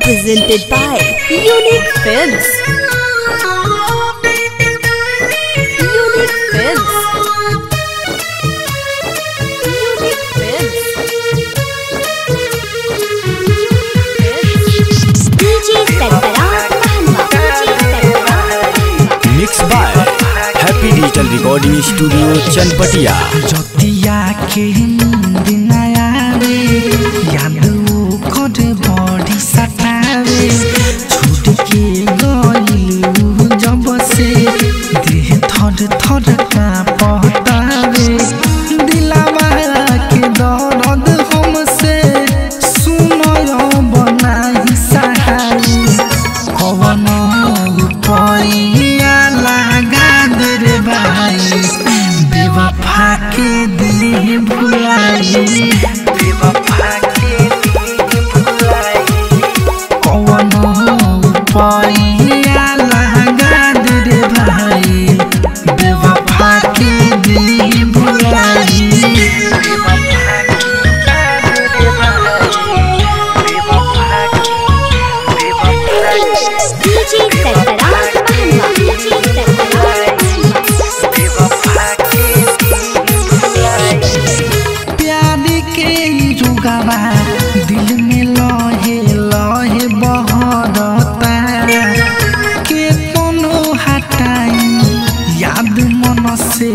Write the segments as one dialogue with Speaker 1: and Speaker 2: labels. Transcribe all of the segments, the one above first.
Speaker 1: presented by Unique Films. Unique Films. Unique Films. DJ
Speaker 2: Mixed by Happy Digital Recording Studio, Chanpatia. Moriya लगा दरबारी। बेवफा के दिल भुलाई के जुगावा। दिल में लहे लहे बहरता के कोनो हटाई याद मन से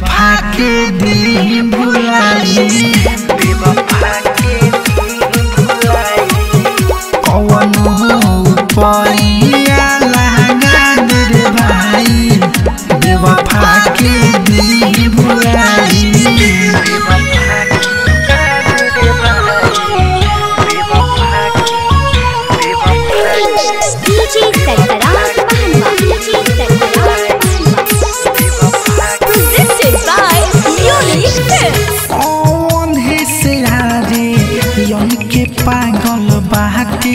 Speaker 2: पापा के दिल भुलाइए के